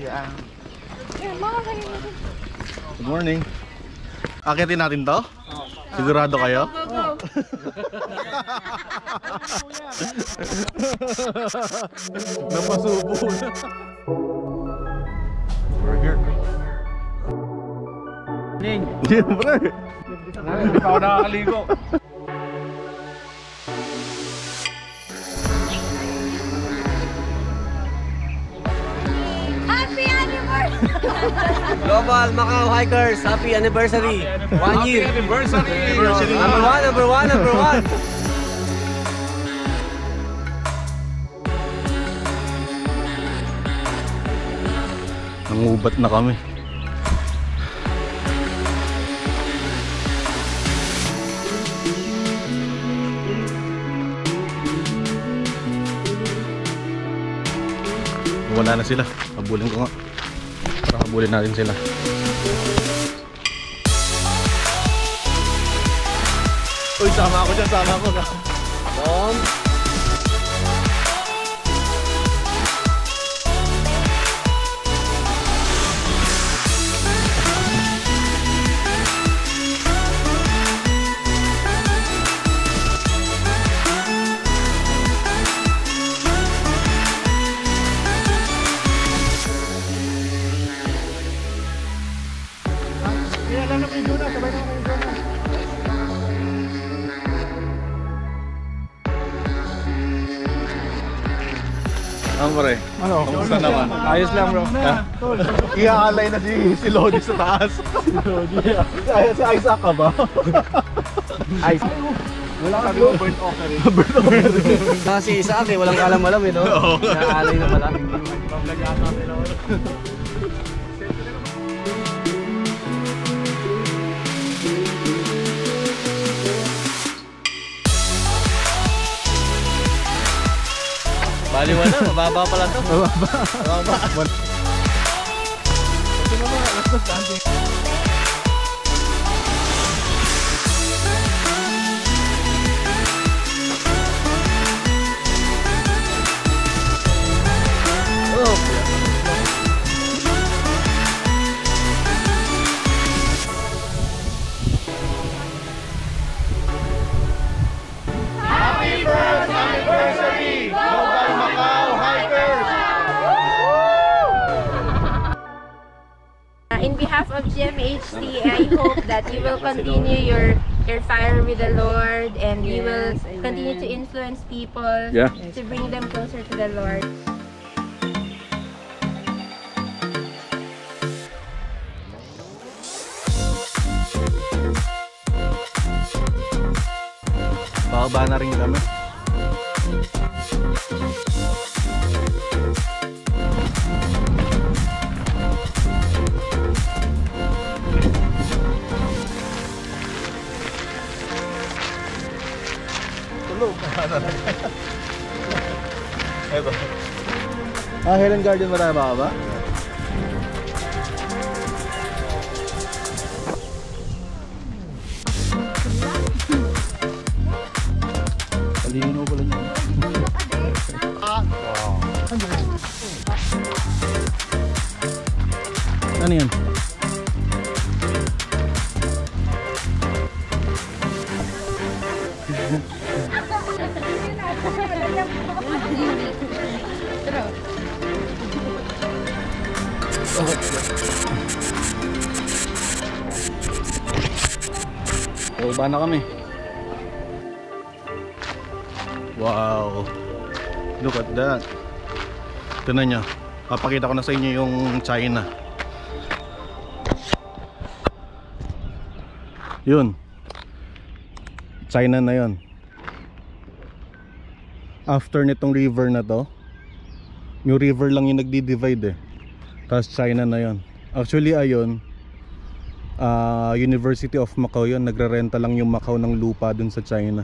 Yan. Good morning. Akitin natin to? Sigurado kayo? Napasubo na. We're here. Ning, Siyempre. hindi pa ako nakakaligo. Global Macau Hikers, happy anniversary! One year! anniversary! Number one, number one, number one! Nangubat na kami. Wala na sila. Habulin ko nga. Para habulin natin sila. Uy, sama ako dyan, sama ako. Bomb! Ang pare, Ano? kamusta naman? Ayos lang bro. Iaalay na si, si Lodi sa taas. si Lodi. si Isaac ka ba? Ayos. Wala ka ko burnt offering. Kasi isa eh, walang kalam-alam eh, no? Naalay na pala. Pag-vlog yata nila. Bali wala, mababa pala to. Uh, In behalf of GMHT, I hope that you will continue your your fire with the Lord and you will continue to influence people Yeah. to bring them closer to the Lord. Bababa na rin kami. Tulog. Ito. Ah, Helen Garden ba ba? Palino pala niya. Wow. Ano yan? Baba na kami. Wow. Look at that. Tignan nyo. Papakita ko na sa inyo yung China. Yun. China na yon. After nitong river na to, yung river lang yung nagdi-divide eh. Tapos China na yon. Actually ayon, ah, University of Macau yun, nagre-renta lang yung Macau ng lupa dun sa China.